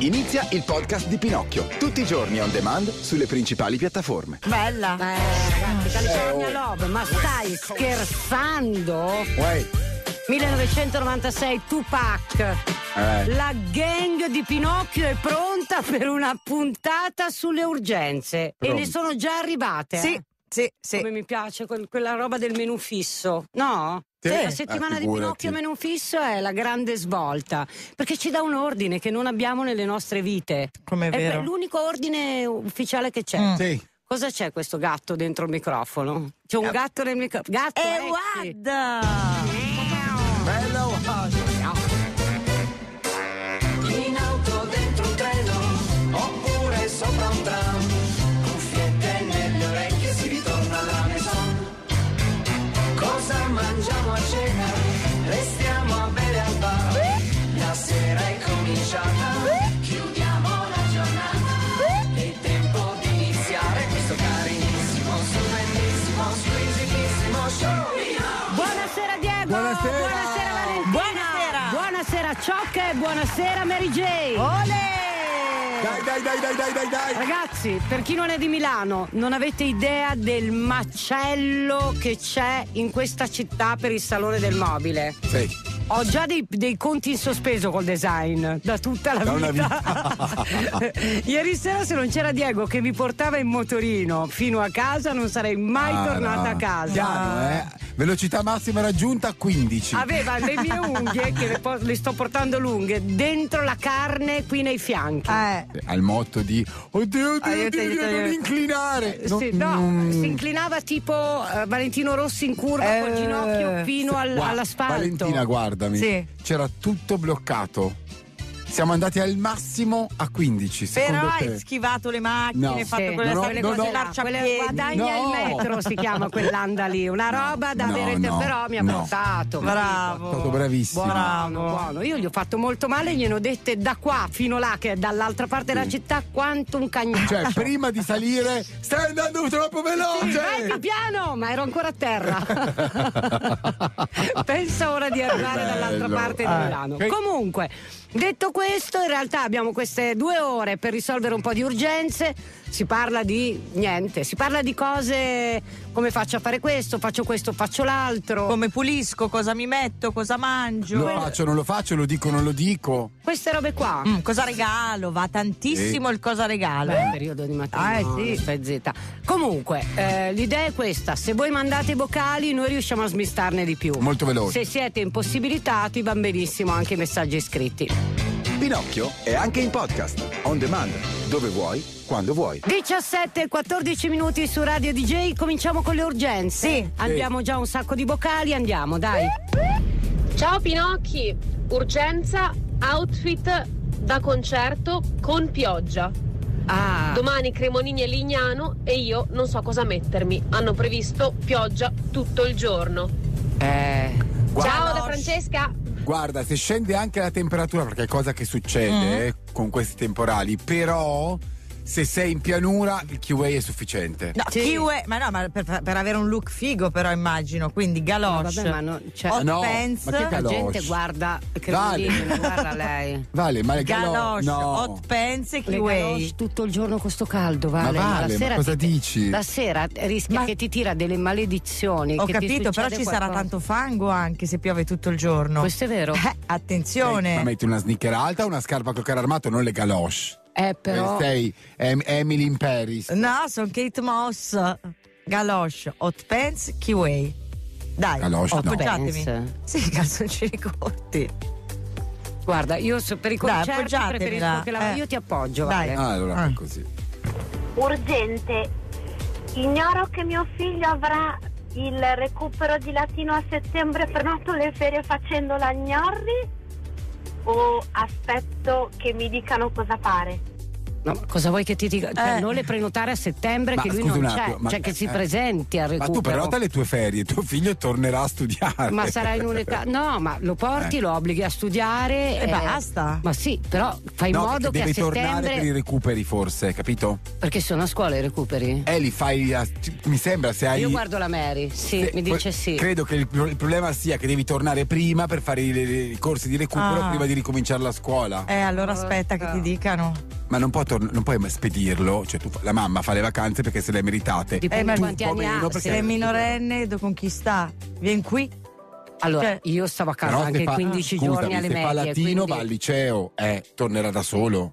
Inizia il podcast di Pinocchio. Tutti i giorni on demand sulle principali piattaforme. Bella. Eh, ragazzi, California Love, ma stai scherzando? Uè. 1996 Tupac. Eh. La gang di Pinocchio è pronta per una puntata sulle urgenze e Pronto. ne sono già arrivate. Sì, eh? sì, sì. Come mi piace quel- quella roba del menù fisso, no? Sì. La Eh, settimana di figurati. Pinocchio menù fisso è la grande svolta perché ci dà un ordine che non abbiamo nelle nostre vite. Come è vero. l'unico ordine ufficiale che c'è. Mm. Sì. Cosa c'è questo gatto dentro il microfono? C'è un gatto nel microfono. Gatto, E esci. guarda! Ciocca e buonasera Mary J! Ole! Dai, dai, dai, dai, dai, dai, dai. Ragazzi, per chi non è di Milano, non avete idea del macello che c'è in questa città per il Salone del Mobile. Sì. Ho già dei, dei conti in sospeso col design da tutta la Da una vita. Ieri sera, se non c'era Diego che mi portava in motorino fino a casa, non sarei mai Ah, tornata no. a casa. Chiaro, eh? Velocità massima raggiunta 15. Aveva le mie unghie, che le, po- le sto portando lunghe, dentro la carne qui nei fianchi. Eh, Al motto di Oddio, oddio, Aiuto, oddio, aiuto, non aiuto. inclinare. Sì, no, mm. si inclinava tipo eh, Valentino Rossi in curva col Eh, ginocchio fino al- Gua- all'asfalto. Valentina, guardami. Sì. C'era tutto bloccato. Siamo andati al massimo a 15. Secondo però te? hai schivato le macchine, No. hai fatto Sì, quelle, no, quelle no, cose no. Quelle guadagna No. il metro si chiama quell'anda lì, una roba da no, avere no, però mi ha no. portato. Bravo. È stato bravissimo. Bravo. Buono, buono. Io gli ho fatto molto male, gliene ho dette da qua fino là, che è dall'altra parte della città, quanto un cagnaccio. Cioè, prima di salire, stai andando troppo Vai più veloce. piano, ma ero ancora a terra. Pensa ora di arrivare Bello. dall'altra parte di Eh. Milano. Che- Comunque, detto questo, in realtà abbiamo queste due ore per risolvere un po' di urgenze. Si parla di niente, si parla di cose come faccio a fare questo, faccio questo, faccio l'altro. Come pulisco, cosa mi metto, cosa mangio. Lo faccio, non lo faccio, lo dico, non lo dico. Queste robe qua. Mm, cosa regalo? Va tantissimo il cosa regalo. Beh, periodo di matrimonio, Ah, eh, sì. stai zitta. Comunque, eh, l'idea è questa: se voi mandate i vocali, noi riusciamo a smistarne di più. Molto veloce. Se siete impossibilitati, va benissimo anche i messaggi scritti. Pinocchio è anche in podcast, on demand, dove vuoi, quando vuoi. 17 e 14 minuti su Radio DJ, cominciamo con le urgenze. Sì. Abbiamo già un sacco di vocali, andiamo, dai. Ciao Pinocchi, urgenza, outfit da concerto con pioggia. Ah, Domani Cremonini e Lignano e io non so cosa mettermi. Hanno previsto pioggia tutto il giorno. eh, Ciao da Francesca. Guarda, se scende anche la temperatura, perché è cosa che succede eh, con questi temporali, però se sei in pianura il QA è sufficiente. No, Sì. kiwi- ma no, ma per, per avere un look figo però immagino, quindi no, galoche. vabbè, ma no, cioè, hot no, pants, ma che la gente guarda Cremonini, Vale. non guarda lei. Vale, ma le galo- galoche, no. hot pants e Le kiwi. galoche tutto il giorno con sto caldo, vale. Ma Vale, la ma sera cosa ti- dici? La sera rischia Ma- che ti tira delle maledizioni. Ho che ti capito, però ci sarà qualcosa. tanto fango anche se piove tutto il giorno. Questo è vero. Eh, attenzione. Eh, ma metti una sneaker alta, una scarpa col carro armato, non le galoche. Eh, però. Eh, Sei Em- Emily in Paris. No, sono Kate Moss. Galoche, hot pants, kiwi. Dai, Galoche, no. appoggiatemi. Pants. Sì, calzoncini corti. Guarda, io so- per i Dai, concerti appoggiatemela. preferisco che la... Eh. Io ti appoggio, Dai. vale. Ah, allora Ah. così. Urgente. Ignoro che mio figlio avrà il recupero di latino a settembre, prenoto le ferie facendo la gnorri o aspetto che mi dicano cosa fare? No, ma cosa vuoi che ti dica? Cioè, Eh. non le prenotare a settembre Ma che lui non un c'è, attimo, ma- cioè che si eh. presenti al Ma recupero. tu prenota le tue ferie, tuo figlio tornerà a studiare. Ma sarà in un'età. No, ma lo porti, lo obblighi a studiare. E basta. Ma sì, però fai in No, modo che a devi tornare settembre. per i recuperi, forse, capito? Perché sono a scuola i recuperi? Eh, li fai. a- mi sembra se hai. Io guardo la Mary, sì, se- mi dice sì. Credo che il, il problema sia che devi tornare prima per fare i, i corsi di recupero Ah. prima di ricominciare la scuola. Eh, allora aspetta che ti dicano. Ma non puoi, tor- non puoi spedirlo. Cioè, tu, la mamma fa le vacanze perché se le meritate. Dipende Eh, ma Tu quanti anni meno ha. perché- Se è minorenne, con chi sta? Vieni qui. Allora, Cioè- io stavo a casa Però anche se fa- 15 scusami, giorni alle se medie. fa latino quindi va al liceo, eh, tornerà da solo.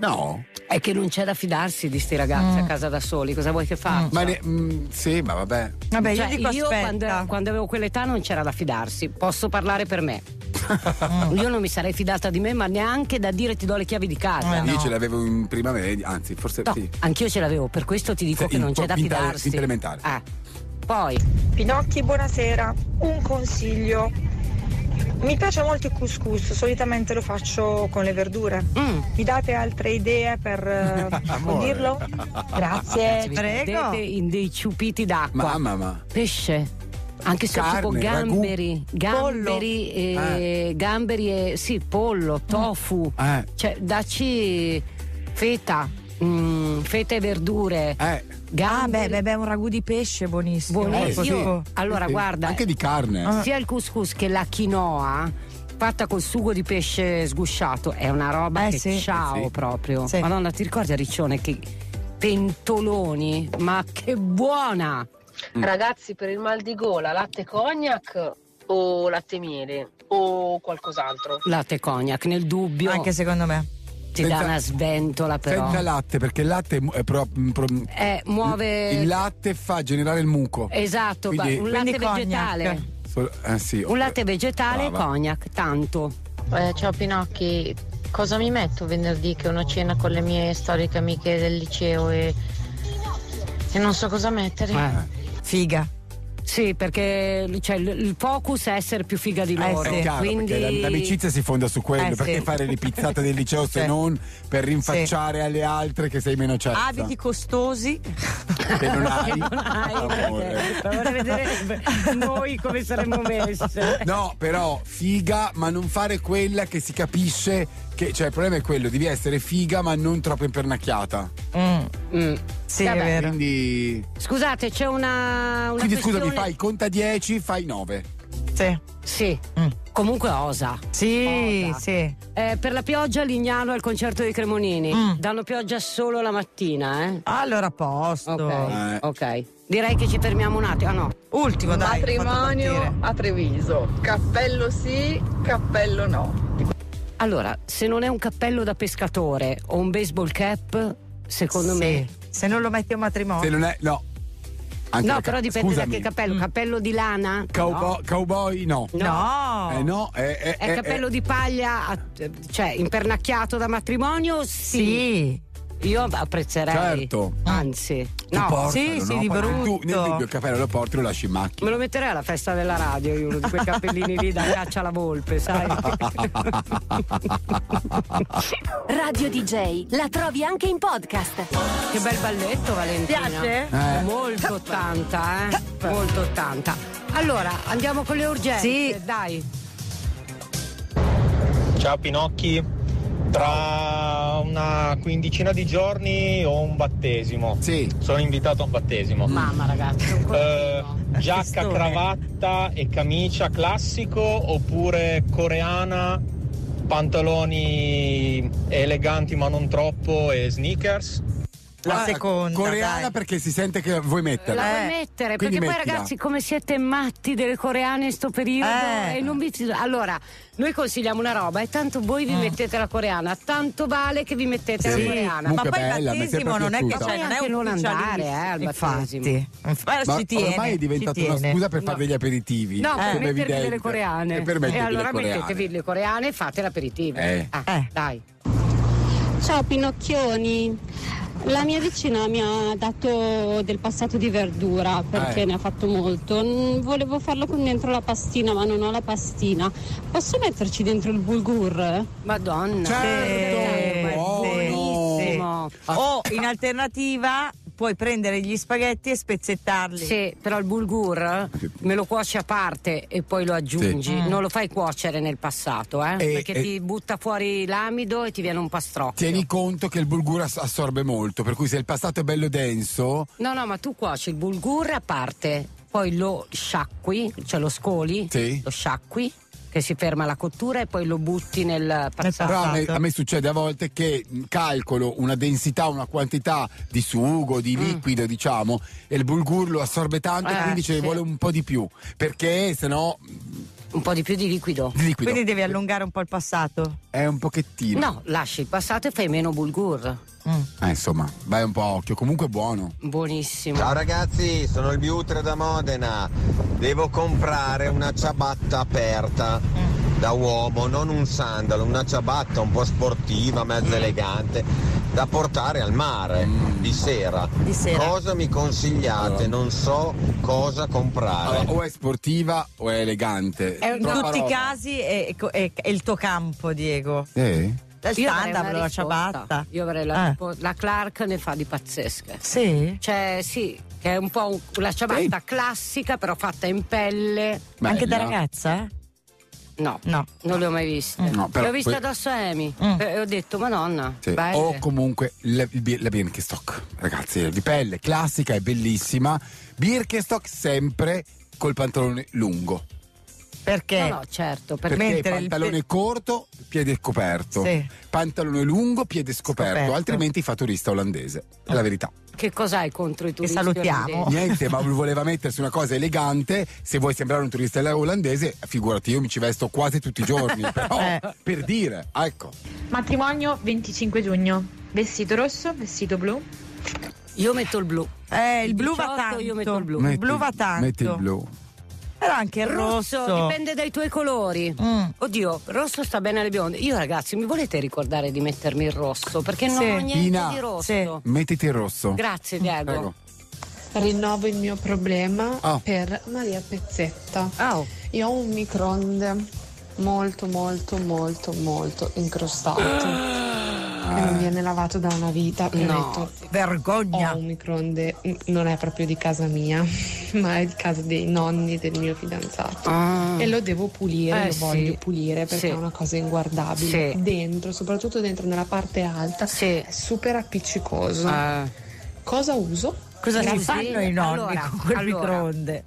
No? È che non c'è da fidarsi di sti ragazzi a casa da soli, cosa vuoi che faccia? Ma ne- mm, sì, ma vabbè. Vabbè, Cioè, io dico aspetta. quando, quando avevo quell'età non c'era da fidarsi, posso parlare per me. io non mi sarei fidata di me, ma neanche da dire ti do le chiavi di casa. Eh, no. Io ce l'avevo in prima media, anzi, forse No, sì. anch'io ce l'avevo, per questo ti dico Sì, che non c'è da fidarsi. quinta elementare. Eh. Poi, Pinocchi, buonasera. Un consiglio. Mi piace molto il couscous, solitamente lo faccio con le verdure. mm, Mi date altre idee per eh, condirlo? Grazie. prego. mettete in dei ciupiti d'acqua. Mamma, ma. Pesce. Anche se Carne, tipo ragù. gamberi, gamberi, e, gamberi e sì, pollo, tofu. Eh. Cioè, dacci feta, mm, feta e verdure. Eh. Ah, Gamberi. beh, beh, beh, un ragù di pesce buonissimo. Buonissimo. Eh, sì. Io- allora, Sì, guarda, Anche di carne. sia il couscous che la quinoa fatta col sugo di pesce sgusciato è una roba Eh, che sì. ciao Eh, sì. proprio. Sì. Madonna, ti ricordi Riccione che pentoloni? Ma che buona! Ragazzi, per il mal di gola, latte cognac o latte miele o qualcos'altro? Latte cognac, nel dubbio Anche secondo me. Ti senza- dà una sventola però. Senza latte, perché il latte è pro- mm, pro- Eh, muove Il latte fa generare il muco. Esatto, Quindi- un latte cognac. vegetale. Sol- eh, sì, Un latte vegetale e cognac, tanto. Eh, ciao Pinocchi, cosa mi metto venerdì che una cena con le mie storiche amiche del liceo e, e non so cosa mettere? Eh. Figa. Sì, perché cioè, il focus è essere più figa di Eh, loro. sì. È chiaro, quindi l'amicizia si fonda su quello. Eh, perché sì. fare le pizzate del liceo se Sì. non per rinfacciare alle altre che sei meno certa? Abiti costosi. Che non hai. non hai, vorrei vedere noi come saremmo messe. No, però figa, ma non fare quella che si capisce che. Cioè, il problema è quello, devi essere figa, ma non troppo impernacchiata. Mm, Mm. sì, Vabbè. è vero. Quindi. Scusate, c'è una, una Quindi questione... scusami, fai conta 10, fai 9. Sì. Sì, Mm. comunque osa. Sì, Osa. sì. Eh, per la pioggia Lignano al concerto dei Cremonini. Mm. Danno pioggia solo la mattina, eh? Allora a posto. Ok, Eh. ok. Direi che ci fermiamo un attimo. Ah no. Ultimo, dai. Matrimonio a Treviso. Cappello sì, cappello no. Allora, se non è un cappello da pescatore o un baseball cap, secondo Sì. me. Se non lo metti a matrimonio. Se non è. No. Anche No, però dipende scusami, da che cappello. Cappello di lana? Cowboy, No. cowboy no. No. Eh no, è, è, È cappello di paglia, eh, cioè impernacchiato da matrimonio? Sì. Sì. Io apprezzerei. Certo. Anzi, Tu no. portalo, sì, sì, no? di Poi Tu brutto. nel dubbio il cappello lo porti lo lasci in macchina. Me lo metterei alla festa della radio, io uno di quei cappellini lì da caccia alla volpe, sai? Radio DJ, la trovi anche in podcast. che bel balletto, Valentina. Piace? Eh. Molto 80, eh? Molto 80. Allora, andiamo con le urgenze. Sì. Dai. Ciao Pinocchi, tra una quindicina di giorni ho un battesimo. Sì. Sono invitato a un battesimo. Mamma ragazzi, un Eh, giacca, cravatta e camicia classico oppure coreana, pantaloni eleganti ma non troppo e sneakers? La seconda. Coreana dai. perché si sente che vuoi metterla. La vuoi Eh, mettere? quindi Perché poi mettila. ragazzi come siete matti delle coreane in sto periodo Eh. e non vi... Allora, noi consigliamo una roba e tanto voi vi mettete la coreana, tanto vale che vi mettete Sì. la coreana. Mu- Ma che poi bella, il battesimo non è che cioè, non è Anche non andare, eh, al battesimo. Infatti. Ma Ma ci tiene. ormai è diventata una scusa per fare No. degli aperitivi. No, per come mettervi evidente. delle coreane. E mettervi allora le coreane. mettetevi le coreane e fate l'aperitivo. Eh. Ah, Eh. Dai. Ciao Pinocchioni. La mia vicina mi ha dato del passato di verdura perché Eh. ne ha fatto molto. Mm, Volevo farlo con dentro la pastina, ma non ho la pastina. Posso metterci dentro il bulgur? Madonna. Certo, Sì, buono. buonissimo. sono. O in alternativa puoi prendere gli spaghetti e spezzettarli. Sì, però il bulgur me lo cuoci a parte e poi lo aggiungi. Sì. Non lo fai cuocere nel passato, eh? E- perché e- ti butta fuori l'amido e ti viene un pastrocchio. Tieni conto che il bulgur ass- assorbe molto, per cui se il passato è bello denso, No, no, ma tu cuoci il bulgur a parte, poi lo sciacqui, cioè lo scoli, Sì. lo sciacqui, che si ferma la cottura e poi lo butti nel passato. Però a me, a me succede a volte che calcolo una densità, una quantità di sugo, di liquido, diciamo, e il bulgur lo assorbe tanto e Mm. Eh, quindi ce ne sì. vuole un po' di più. Perché sennò Un po' di più di liquido. di liquido Quindi devi allungare un po' il passato. è un pochettino. No, lasci il passato e fai meno bulgur. Eh, insomma, vai un po' a occhio, comunque è buono. Buonissimo. Ciao ragazzi, sono il Biutre da Modena. Devo comprare una ciabatta aperta da uomo, non un sandalo, una ciabatta un po' sportiva, mezza elegante, da portare al mare di sera. Di sera. Cosa mi consigliate? Non so cosa comprare. Allora, o è sportiva o è elegante. È in Troppa tutti i roba. casi è, è- è il tuo campo, Diego. Sì? Il Io avrei standard, una la risposta. ciabatta. Io avrei la, Eh. risposta. la Clark ne fa di pazzesche. Sì? Cioè, sì, che è un po' un- la ciabatta classica, però fatta in pelle. Anche da ragazza? No, No. non le ho mai viste. No, però le ho viste poi- addosso a Amy Mm. e ho detto, Madonna, Sì. O comunque la, la Birkenstock, ragazzi, di pelle classica e bellissima. Birkenstock sempre col pantalone lungo. Perché? No, no, certo, perché, Perché Mentre il pantalone pe- corto, piede scoperto. Sì. Pantalone lungo, piede scoperto. Scoperto. Altrimenti fa turista olandese. È la verità. che cos'hai contro i turisti? salutiamo. olandesi? Niente, ma voleva mettersi una cosa elegante. Se vuoi sembrare un turista olandese, figurati, io mi ci vesto quasi tutti i giorni. Però, Eh. per dire, ecco. Matrimonio 25 giugno. Vestito rosso, vestito blu. Io metto il blu. Eh, il blu va 18 tanto. io metto il blu. Il blu va tanto. Metti il blu. Però anche il rosso, rosso. dipende dai tuoi colori. Mm. Oddio, rosso sta bene alle bionde. Io, ragazzi, mi volete ricordare di mettermi il rosso? Perché non Sì. ho niente Ina. di rosso. Sì. Mettiti il rosso. Grazie, Diego. Prego. Rinnovo il mio problema Oh. per Maria Pezzetta. Oh. Io ho un microonde molto molto molto molto incrostato che non viene lavato da una vita. No, detto, vergogna. Ho un microonde, non è proprio di casa mia, ma è di casa dei nonni del mio fidanzato. Ah. E lo devo pulire, Eh, lo sì. voglio pulire perché Sì. è una cosa inguardabile. Sì. Dentro, soprattutto dentro nella parte alta, Sì. è super appiccicoso. Eh. Cosa uso? Cosa si fanno i nonni Allora, con quel allora. microonde?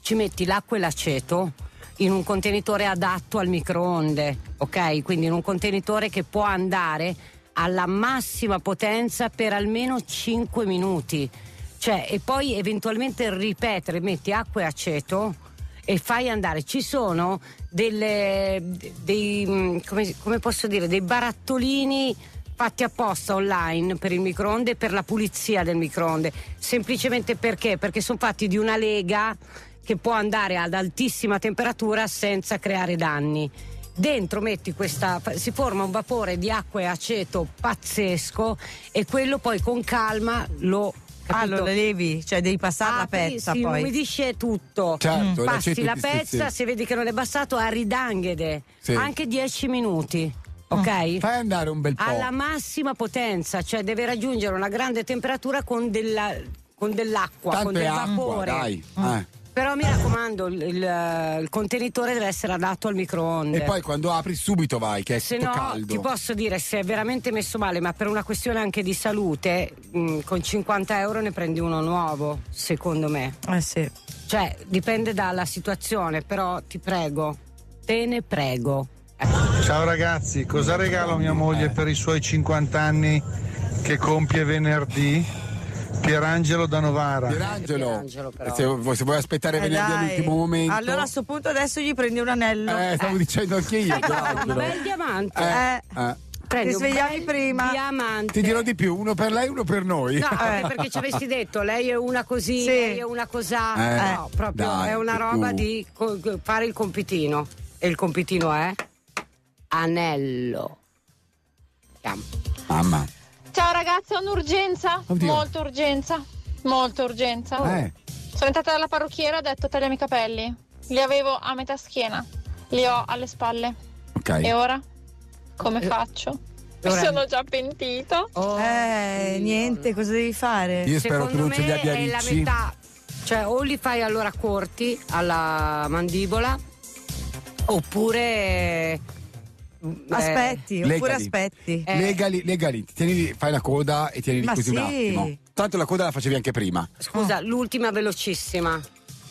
Ci metti l'acqua e l'aceto in un contenitore adatto al microonde, ok? Quindi in un contenitore che può andare alla massima potenza per almeno 5 minuti. Cioè, e poi eventualmente ripetere, metti acqua e aceto e fai andare. Ci sono delle, dei, mm, come, come posso dire, dei barattolini fatti apposta online per il microonde e per la pulizia del microonde. Semplicemente perché? Perché sono fatti di una lega che può andare ad altissima temperatura senza creare danni. Dentro metti questa, si forma un vapore di acqua e aceto pazzesco e quello poi con calma lo Ah, capito? lo levi, cioè devi passare la Apri, pezza si poi. umidisce tutto. Certo, Mm. Passi la pezza, se vedi che non è bastato, a ridanghede. Sì. Anche 10 minuti. Ok? Fai andare un bel po'. Alla massima potenza, cioè deve raggiungere una grande temperatura con, della- con dell'acqua, Tanto con è del acqua, vapore. dai. Eh. Però mi raccomando, il, il- il contenitore deve essere adatto al microonde. E poi quando apri subito vai, che è Se tutto no, caldo. ti posso dire, se è veramente messo male, ma per una questione anche di salute, mh, con 50 euro ne prendi uno nuovo, secondo me. Eh sì. Cioè, dipende dalla situazione, però ti prego, te ne prego. Ciao ragazzi, cosa regalo a mia moglie per i suoi 50 anni che compie venerdì? Pierangelo da Novara. Pierangelo. però. Se, vuoi- se vuoi aspettare Eh, venerdì dai. all'ultimo momento. Allora a questo punto adesso gli prendi un anello. Eh, stavo dicendo anche io. Un Pierangelo. bel diamante. Eh, eh. Prendi Ti svegliavi prima. Diamante. Ti dirò di più, uno per lei e uno per noi. No, anche perché ci avessi detto lei è una così, Sì. lei è una cosà. Eh, no, proprio dai, è una roba tu. di co- fare il compitino. E il compitino è anello. Andiamo. Mamma. Ciao ragazzi, ho un'urgenza, Oddio. molta urgenza, molta urgenza. Eh. Sono entrata dalla parrucchiera e ho detto tagliami i capelli. Li avevo a metà schiena, li ho alle spalle. Ok. E ora? Come Eh. faccio? Mi sono già pentito. eh, niente, cosa devi fare? Io spero Secondo non ce li me abbia è la ricci. metà. Cioè, o li fai allora corti alla mandibola, oppure. Eh, Aspetti, oppure Legali. aspetti. Eh. Legali, legali, tienili, fai la coda e tienili Ma così un sì. attimo. Tanto la coda la facevi anche prima. Scusa, l'ultima velocissima.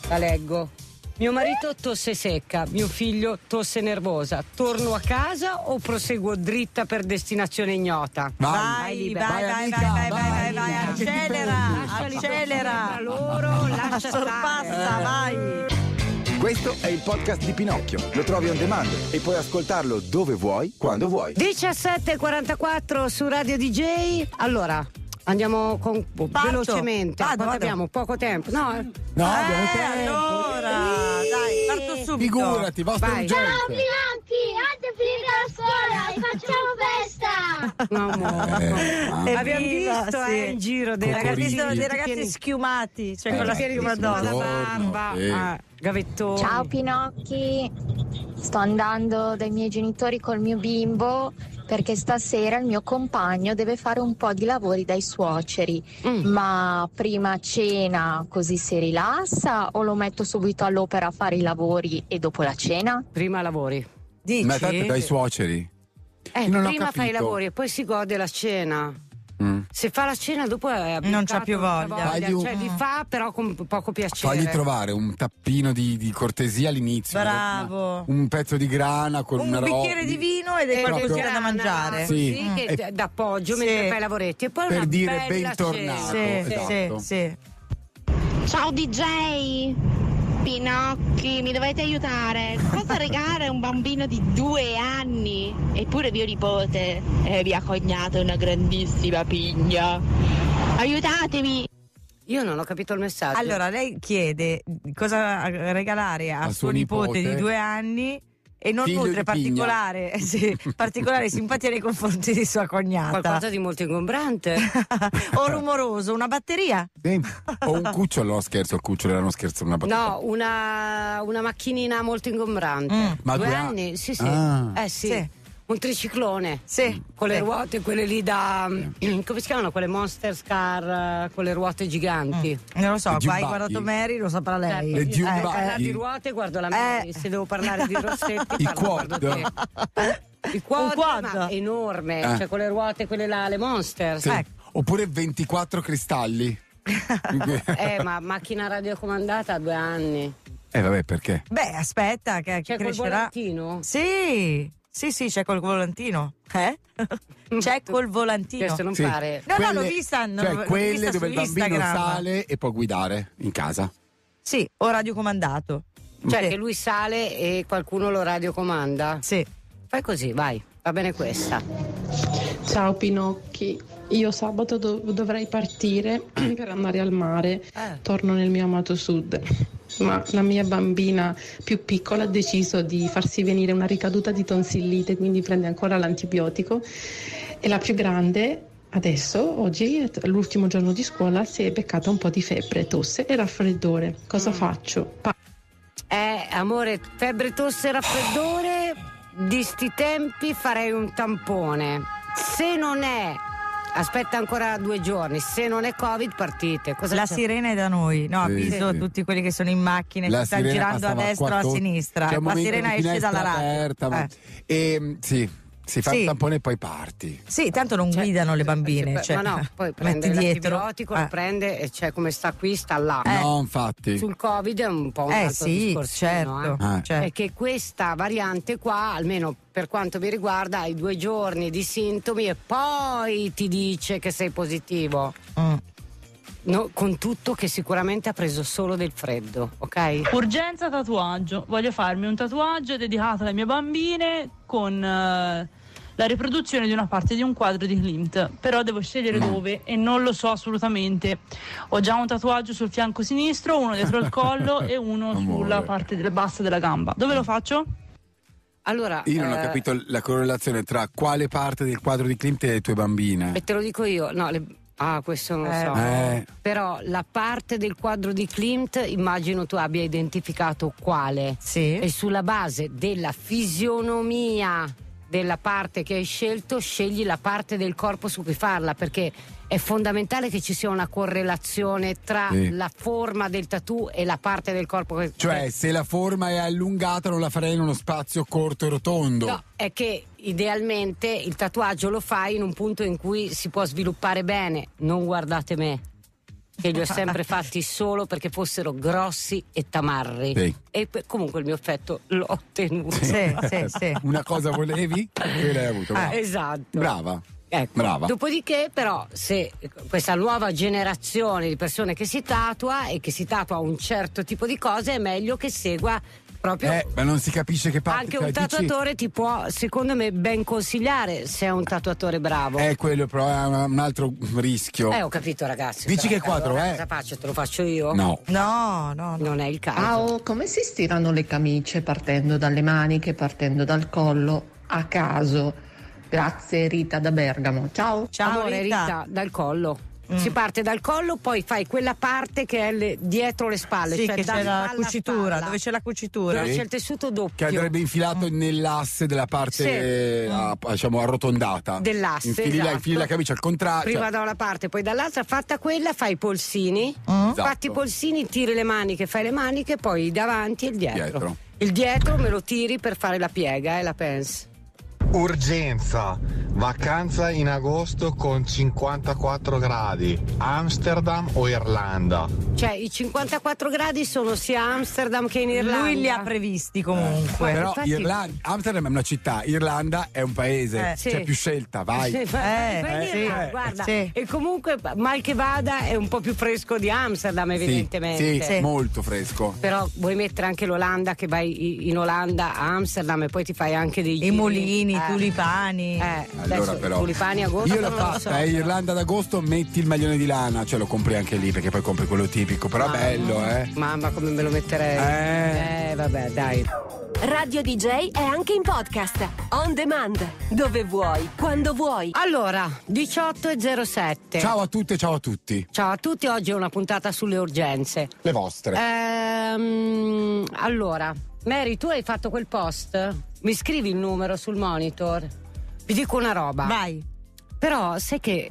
La leggo. Mio marito tosse secca, mio figlio tosse nervosa. Torno a casa o proseguo dritta per destinazione ignota? Vai, libera. vai, vai, vai, vai, vai, vai, vai, accelera, Lasciali accelera. per loro, lascia Sorpassa, stare. vai. Questo è il podcast di Pinocchio. Lo trovi on demand e puoi ascoltarlo dove vuoi, quando vuoi. 17.44 su Radio DJ. Allora, andiamo con velocemente. Vado, Quanto vado. abbiamo poco tempo. No, eh. No, abbiamo Eh, tempo. allora, dai, parto subito. Figurati, vostra Vai. urgenza. Pinocchi, anche finita la scuola e facciamo festa! No, amore. Eh, Abbiamo visto sì. eh, in giro dei ragazzi, dei ragazzi schiumati, cioè Eh, con la schiuma da barba, sì. ah, gavettoni. Ciao Pinocchi, sto andando dai miei genitori col mio bimbo perché stasera il mio compagno deve fare un po' di lavori dai suoceri. Mm. Ma prima cena così si rilassa o lo metto subito all'opera a fare i lavori e dopo la cena? Prima lavori. Dici? Ma tanto dai suoceri. Eh, Non prima fai i lavori e poi si gode la cena. Mm. Se fa la cena dopo è Non c'ha più voglia. Fagli un- Cioè li fa però con poco piacere. Fagli trovare un tappino di, di cortesia all'inizio. Bravo. Una- un pezzo di grana con Un una roba. bicchiere di vino ed è E qualcosina grana, da mangiare. Sì. Sì, che E- d- d'appoggio Sì. mentre fai i lavoretti. E poi Per una dire bella bentornato. cena. Sì, esatto. sì, sì. Ciao DJ! Pinocchi, mi dovete aiutare. Cosa regalare a un bambino di due anni? Eppure mio nipote e mia cognata è una grandissima pigna. Aiutatemi! Io non ho capito il messaggio. Allora, lei chiede cosa regalare a Al suo suo nipote, nipote. di due anni e non Figlio nutre particolare, sì, particolare simpatia nei confronti di sua cognata. qualcosa di molto ingombrante. o rumoroso, una batteria? Sì. O un cucciolo, no scherzo, il cucciolo era uno scherzo, una battuta. No, una, una macchinina molto ingombrante. Ma due due a- anni? Sì, sì. Ah. Eh sì. Sì. Un triciclone. Sì. Con le Sì. ruote, quelle lì da. come si chiamano? Quelle Monster Car eh, con le ruote giganti. Non lo so, Le qua hai guardato Mary, lo saprà lei. Le Eh, giubbaghi. parlare di ruote, guardo la Mary. Eh. Se devo parlare di Rossetti, I parlo- guardo quad. te. Il quad, Un quad. enorme, Eh. cioè con le ruote, quelle là, le Monster. Sì. Ecco. Oppure 24 cristalli. Eh, ma macchina radiocomandata a due anni. Eh vabbè, perché? Beh, aspetta, che, che C'è col crescerà. volantino? Sì, sì, sì, c'è col volantino. Eh? C'è col volantino. Questo non Sì. pare. No, no, Quelle- l'ho vista. no, Cioè l'ho quelle vista dove su il bambino Instagram. sale e può guidare in casa. Sì, o radiocomandato. Cioè Sì. che lui sale e qualcuno lo radiocomanda? Sì. Fai così, vai. Va bene questa. Ciao Pinocchi, io sabato dov- dovrei partire per andare al mare, Eh. torno nel mio amato sud, ma la mia bambina più piccola ha deciso di farsi venire una ricaduta di tonsillite, quindi prende ancora l'antibiotico e la più grande adesso, oggi, l'ultimo giorno di scuola, si è beccata un po' di febbre, tosse e raffreddore. Cosa faccio? Pa- Eh, amore, febbre, tosse, raffreddore, di sti tempi farei un tampone. Se non è, aspetta ancora due giorni, se non è Covid partite. Cosa La c'è? sirena è da noi, no? Sì, Avviso sì. tutti quelli che sono in macchina, La si sta sirena girando a destra o a sinistra. La sirena esce dalla radio. aperta, ma- Eh. E, sì, si fa Sì. il tampone e poi parti. Sì, tanto non guidano le bambine. Cioè, Cioè, ma no, poi prende dietro. l'antibiotico, lo Eh. prende e c'è come sta qui, sta là. No, infatti. Sul Covid è un po' un Eh, altro sì, certo, eh. Eh. certo. È che questa variante qua, almeno per quanto mi riguarda, hai due giorni di sintomi e poi ti dice che sei positivo. Mm. No, con tutto che sicuramente ha preso solo del freddo, ok? Urgenza tatuaggio. Voglio farmi un tatuaggio dedicato alle mie bambine con eh, la riproduzione di una parte di un quadro di Klimt. Però devo scegliere dove e non lo so assolutamente. Ho già un tatuaggio sul fianco sinistro, uno dietro il collo e uno Amore. sulla parte del- bassa della gamba. Dove lo faccio? Allora, Io non ho eh, capito la correlazione tra quale parte del quadro di Klimt e le tue bambine. E te lo dico io, no, le- ah, questo non lo Eh. so. Eh. Però la parte del quadro di Klimt immagino tu abbia identificato quale. Sì. E sulla base della fisionomia della parte che hai scelto, scegli la parte del corpo su cui farla, perché è fondamentale che ci sia una correlazione tra Sì. la forma del tattoo e la parte del corpo che Cioè, se la forma è allungata, non la farei in uno spazio corto e rotondo. No, è che idealmente il tatuaggio lo fai in un punto in cui si può sviluppare bene. Non guardate me, che li ho sempre fatti solo perché fossero grossi e tamarri. Sì. E comunque il mio effetto l'ho ottenuto. Una cosa volevi? E l'hai avuto. Ah, brava. esatto. Brava. Ecco, Brava. Dopodiché, però, se questa nuova generazione di persone che si tatua e che si tatua un certo tipo di cose, è meglio che segua proprio Eh, ma non si capisce che parte anche un dici- tatuatore ti può, secondo me, ben consigliare se è un tatuatore bravo. È quello, però è un, altro rischio. Eh, ho capito, ragazzi. Dici però, che quadro allora è? Cosa faccio? Te lo faccio io? No. No, no, Non è il caso. Ciao, come si stirano le camicie partendo dalle maniche, partendo dal collo, a caso? Grazie Rita da Bergamo. Ciao. Amore, Rita. dal collo. Mm. Si parte dal collo, poi fai quella parte che è le- dietto le spalle. Sì, cioè che c'è la cucitura, spalla. dove c'è la cucitura. Sì. C'è il tessuto doppio. Che andrebbe infilato nell'asse della parte Sì. eh, a- diciamo arrotondata. Dell'asse, Infili, la, esatto. infili la camicia al contrario. Prima cioè- da una parte, poi dall'altra, fatta quella, fai i polsini. Esatto. Fatti i polsini, tiri le maniche, fai le maniche, poi davanti e il dietro. Dietro. Il dietro me lo tiri per fare la piega e la pence. Urgenza, vacanza in agosto con 54 gradi, Amsterdam o Irlanda? Cioè, i 54 gradi sono sia a Amsterdam che in Irlanda. Lui li ha previsti comunque. Però infatti- Irlanda- Amsterdam è una città, Irlanda è un paese, Eh, c'è sì. più scelta, vai. Eh, vai in eh, Irlanda, sì, guarda. sì. E comunque, mal che vada, è un po' più fresco di Amsterdam, Sì, evidentemente. sì, molto fresco. Però vuoi mettere anche l'Olanda, che vai in Olanda a Amsterdam e poi ti fai anche dei I giri. Eh. tulipani. Eh, Allora adesso però tulipani agosto io l'ho fatta, so. eh, Irlanda d'agosto metti il maglione di lana, cioè lo compri anche lì perché poi compri quello tipico, però bello, eh. Mamma come me lo metterei. Eh. Eh, vabbè, dai. Radio DJ è anche in podcast. On demand. Dove vuoi, quando vuoi. Allora, 18.07. Ciao a tutte, ciao a tutti. Ciao a tutti, oggi è una puntata sulle urgenze. Le vostre. Ehm, allora, Mary, tu hai fatto quel post? Mi scrivi il numero sul monitor? Vi dico una roba. Vai. Però sai che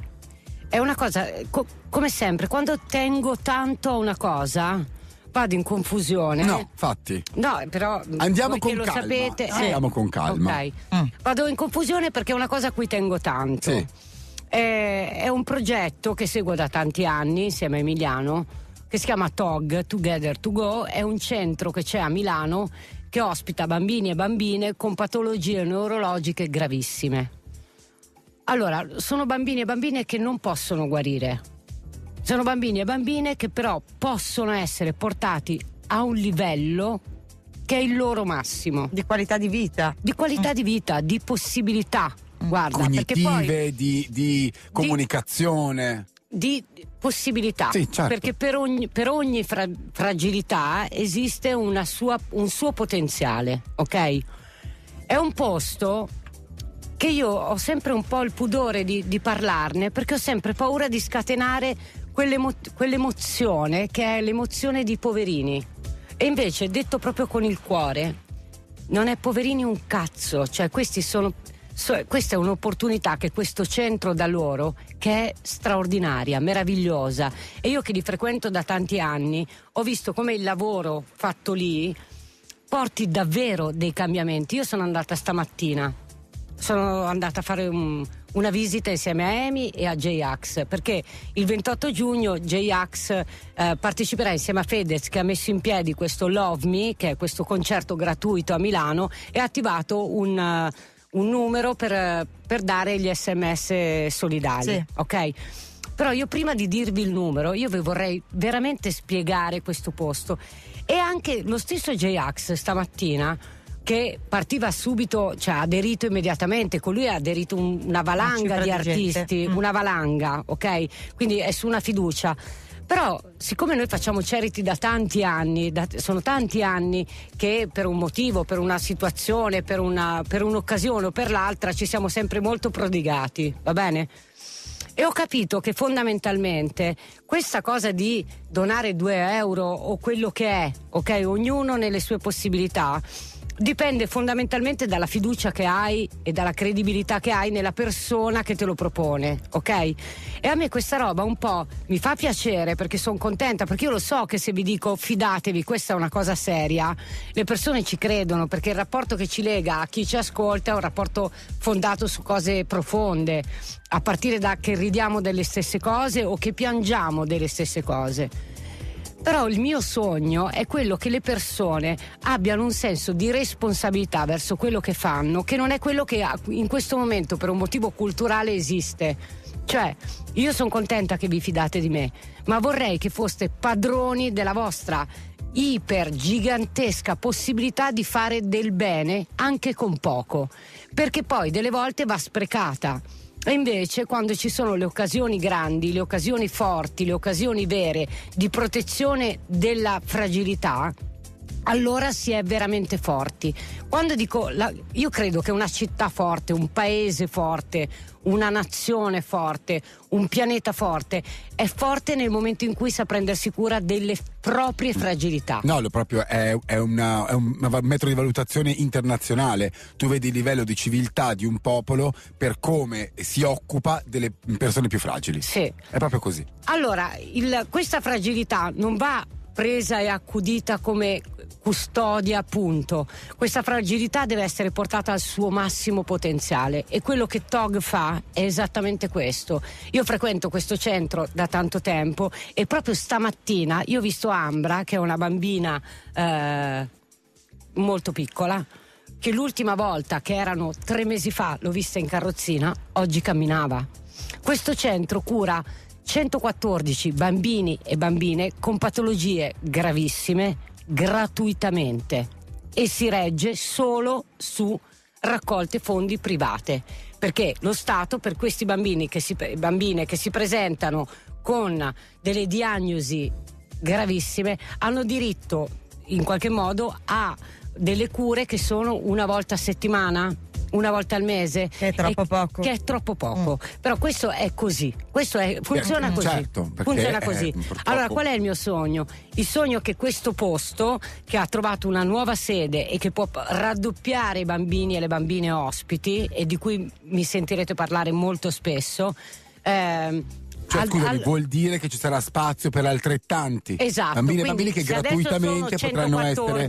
è una cosa, co- come sempre, quando tengo tanto a una cosa, vado in confusione. No, fatti. No, però Andiamo con lo calma. sapete. Andiamo con calma. Ok. Vado in confusione perché è una cosa a cui tengo tanto. Sì. Eh, è un progetto che seguo da tanti anni insieme a Emiliano che si chiama TOG, Together to Go, è un centro che c'è a Milano che ospita bambini e bambine con patologie neurologiche gravissime. Allora, sono bambini e bambine che non possono guarire. Sono bambini e bambine che però possono essere portati a un livello che è il loro massimo. Di qualità di vita. Di qualità di vita, di possibilità. Guarda, perché poi Cognitive, di, di comunicazione. di possibilità. Sì, certo. Perché per ogni, per ogni fra- fragilità esiste una sua- un suo potenziale, ok? È un posto che io ho sempre un po' il pudore di, di parlarne perché ho sempre paura di scatenare quell'emo- quell'emozione che è l'emozione di poverini. E invece, detto proprio con il cuore, non è poverini un cazzo, cioè questi sono. So- questa è un'opportunità che questo centro dà loro che è straordinaria, meravigliosa. E io che li frequento da tanti anni ho visto come il lavoro fatto lì porti davvero dei cambiamenti. Io sono andata stamattina, sono andata a fare un- una visita insieme a Amy e a J-Ax perché il 28 giugno J-Ax eh, parteciperà insieme a Fedez che ha messo in piedi questo Love Me, che è questo concerto gratuito a Milano e ha attivato un, eh, un numero per, eh, per dare gli sms solidali. Sì. Ok? Però io prima di dirvi il numero, io vi vorrei veramente spiegare questo posto. E anche lo stesso J-Ax stamattina che partiva subito, cioè ha aderito immediatamente, con lui ha aderito un- una valanga di di artisti, Mm. una valanga, ok? Quindi è su una fiducia. Però, siccome noi facciamo charity da tanti anni, da- sono tanti anni che per un motivo, per una situazione, per, una- per un'occasione o per l'altra ci siamo sempre molto prodigati, va bene? E ho capito che fondamentalmente questa cosa di donare 2 euro o quello che è, ok, ognuno nelle sue possibilità, dipende fondamentalmente dalla fiducia che hai e dalla credibilità che hai nella persona che te lo propone, ok? E a me questa roba un po' mi fa piacere perché sono contenta, perché io lo so che se vi dico fidatevi, questa è una cosa seria, le persone ci credono perché il rapporto che ci lega a chi ci ascolta è un rapporto fondato su cose profonde, a partire da che ridiamo delle stesse cose o che piangiamo delle stesse cose. Però il mio sogno è quello che le persone abbiano un senso di responsabilità verso quello che fanno, che non è quello che in questo momento per un motivo culturale esiste. Cioè, io sono contenta che vi fidate di me, ma vorrei che foste padroni della vostra iper gigantesca possibilità di fare del bene anche con poco, perché poi delle volte va sprecata. E invece quando ci sono le occasioni grandi, le occasioni forti, le occasioni vere di protezione della fragilità, allora si è veramente forti. Quando dico, la, io credo che una città forte, un paese forte, una nazione forte, un pianeta forte, è forte nel momento in cui sa prendersi cura delle proprie fragilità. No, lo proprio è, è, una, è un metro di valutazione internazionale. Tu vedi il livello di civiltà di un popolo per come si occupa delle persone più fragili. Sì. È proprio così. Allora, il, questa fragilità non va presa e accudita come custodia, appunto. Questa fragilità deve essere portata al suo massimo potenziale e quello che TOG fa è esattamente questo. Io frequento questo centro da tanto tempo e proprio stamattina io ho visto Ambra, che è una bambina eh, molto piccola, che l'ultima volta, che erano tre mesi fa, l'ho vista in carrozzina, oggi camminava. Questo centro cura 114 bambini e bambine con patologie gravissime gratuitamente e si regge solo su raccolte fondi private perché lo Stato per questi bambini che si, bambine che si presentano con delle diagnosi gravissime hanno diritto in qualche modo a delle cure che sono una volta a settimana una volta al mese. Che è troppo poco. Che è troppo poco. Mm. Però questo è così. Questo è, funziona così. Certo, funziona così. Purtroppo... Allora, qual è il mio sogno? Il sogno che questo posto, che ha trovato una nuova sede e che può raddoppiare i bambini e le bambine ospiti, e di cui mi sentirete parlare molto spesso, eh, cioè, al, scusami, al... vuol dire che ci sarà spazio per altrettanti. Esatto. Bambini e bambini che gratuitamente potranno essere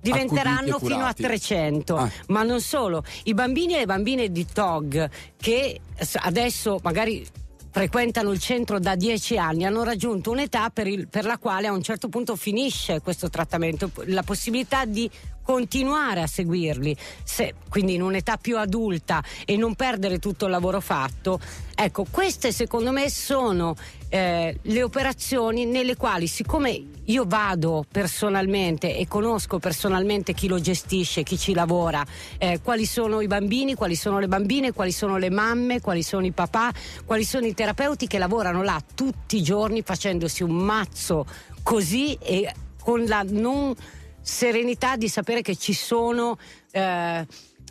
diventeranno fino a 300. Ah. Ma non solo, i bambini e le bambine di TOG che adesso magari frequentano il centro da 10 anni hanno raggiunto un'età per, il, per, la quale a un certo punto finisce questo trattamento, la possibilità di continuare a seguirli, se, quindi in un'età più adulta e non perdere tutto il lavoro fatto. Ecco, queste secondo me sono eh, le operazioni nelle quali, siccome io vado personalmente e conosco personalmente chi lo gestisce, chi ci lavora, eh, quali sono i bambini, quali sono le bambine, quali sono le mamme, quali sono i papà, quali sono i terapeuti che lavorano là tutti i giorni facendosi un mazzo così e con la non serenità di sapere che ci sono eh,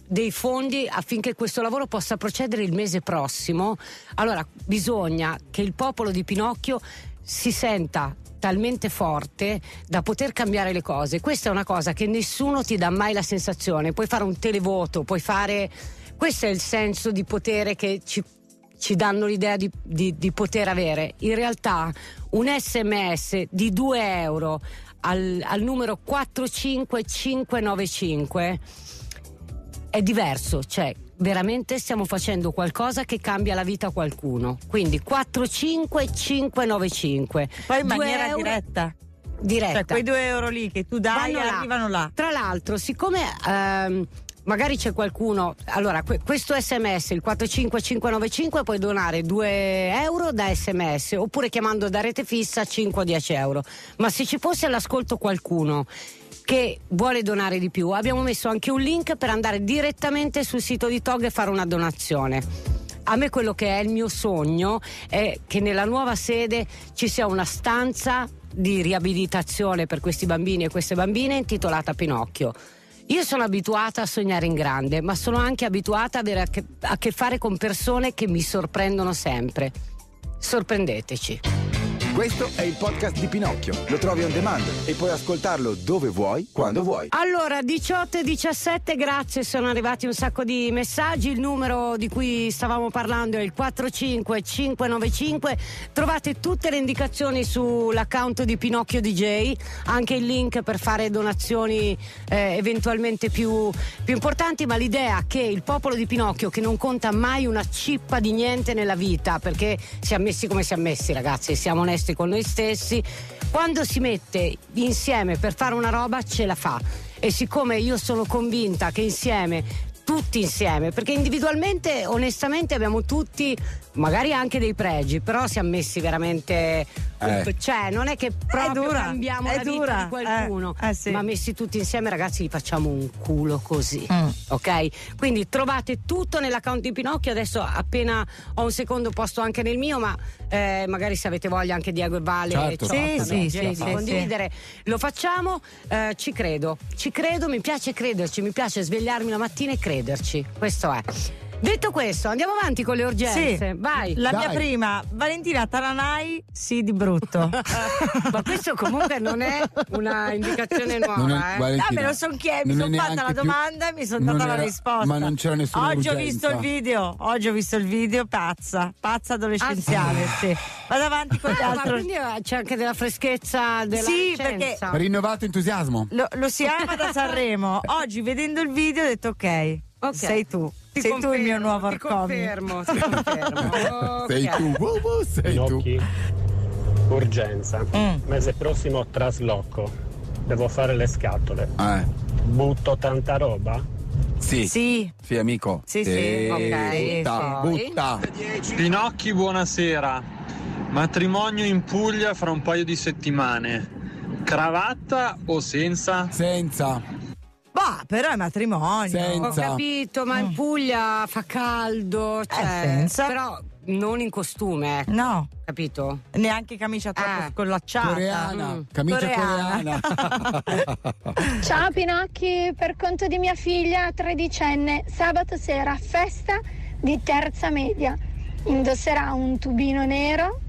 dei fondi affinché questo lavoro possa procedere il mese prossimo. Allora bisogna che il popolo di Pinocchio si senta talmente forte da poter cambiare le cose. Questa è una cosa che nessuno ti dà mai la sensazione. Puoi fare un televoto, puoi fare. Questo è il senso di potere che ci, ci danno l'idea di, di, di poter avere. In realtà un sms di 2 euro al, al numero 45595 è diverso, cioè veramente stiamo facendo qualcosa che cambia la vita a qualcuno. Quindi 45595. Poi in maniera euro, diretta. Diretta. Cioè quei due euro lì che tu dai Vanno arrivano là. Tra l'altro, siccome ehm, magari c'è qualcuno. Allora, que- questo sms, il 45595, puoi donare 2 euro da sms oppure chiamando da rete fissa 5 o 10 euro. Ma se ci fosse all'ascolto qualcuno che vuole donare di più, abbiamo messo anche un link per andare direttamente sul sito di Tog e fare una donazione. A me quello che è il mio sogno è che nella nuova sede ci sia una stanza di riabilitazione per questi bambini e queste bambine intitolata Pinocchio io sono abituata a sognare in grande, ma sono anche abituata ad avere a che, a che fare con persone che mi sorprendono sempre. Sorprendeteci. Questo è il podcast di Pinocchio. Lo trovi on demand e puoi ascoltarlo dove vuoi, quando vuoi. Allora, 18 e 17, grazie, sono arrivati un sacco di messaggi. Il numero di cui stavamo parlando è il 45595. Trovate tutte le indicazioni sull'account di Pinocchio DJ, anche il link per fare donazioni eh, eventualmente più, più importanti. Ma l'idea che il popolo di Pinocchio, che non conta mai una cippa di niente nella vita, perché si è messi come si è messi, ragazzi, siamo onesti con noi stessi, quando si mette insieme per fare una roba ce la fa. E siccome io sono convinta che insieme tutti insieme, perché individualmente, onestamente, abbiamo tutti magari anche dei pregi, però siamo messi veramente. Eh. Cioè, non è che proprio dura, cambiamo è la vita dura, di qualcuno, eh, eh, sì. ma messi tutti insieme, ragazzi, gli facciamo un culo così. Mm. Ok? Quindi trovate tutto nell'account di Pinocchio. Adesso appena ho un secondo posto anche nel mio, ma eh, magari se avete voglia anche Diego e Vale Certo, Ciotta, sì, no? sì, Di sì, sì, condividere. Lo facciamo, eh, ci credo, ci credo, mi piace crederci, mi piace svegliarmi la mattina e crederci. Questo è. Detto questo, andiamo avanti con le urgenze. Sì. Vai. La Dai. mia prima, Valentina Taranai, sì di brutto. Ma questo comunque non è una indicazione nuova, Non è- eh. Valentina, No, me lo son chiesto, mi sono fatta la più- domanda e mi sono data la era- risposta. ma non c'era nessuna Oggi ho urgenza. visto il video, oggi ho visto il video, pazza, pazza adolescenziale, sì. Vado avanti con Ah, ma l'altro. quindi eh, c'è anche della freschezza della Sì, licenza. Rinnovato entusiasmo. Lo, lo si ama da Sanremo. Oggi vedendo il video ho detto ok, Ok. sei tu. Ti sei tu il mio confermo, nuovo ti Arcomi. confermo, ti confermo. Sei Ok. tu, uh, sei tu. Urgenza. Mm. Mese prossimo trasloco. Devo fare le scatole. Eh, Butto tanta roba? sì. Sì. Sì, amico. Sì, sì, ok, Butta, poi? butta. Pinocchi, buonasera. Matrimonio in Puglia fra un paio di settimane. Cravatta o senza? Senza. Bah, però è matrimonio. Senza. Ho capito, ma in Puglia fa caldo, cioè, Mm. senza. però non in costume, ecco, No, capito? neanche camicia troppo Eh. scollacciata. Coreana. Mm. Camicia Coreana. coreana. Ciao Pinocchi, per conto di mia figlia tredicenne, sabato sera festa di terza media. Indosserà un tubino nero,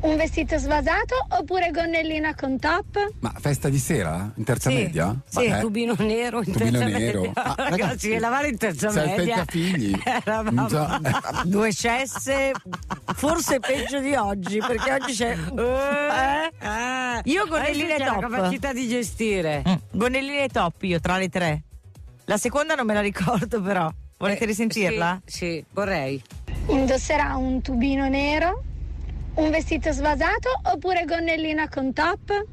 un vestito svasato oppure gonnellina con top? Ma festa di sera? In terza Sì, media? sì, Ma, eh, Tubino nero in Tubino terza nero. media. Ah, ragazzi, ragazzi, che lavare in terza sei media. senza figli. Era Non so. Due cesse, forse peggio di oggi, perché oggi c'è. Eh? Ah, Io gonnelline c'è top. la capacità di gestire. Mm, Gonnelline top io tra le tre. La seconda non me la ricordo però. Volete Eh, risentirla? Sì, sì, vorrei. Indosserà un tubino nero, un vestito svasato oppure gonnellina con top?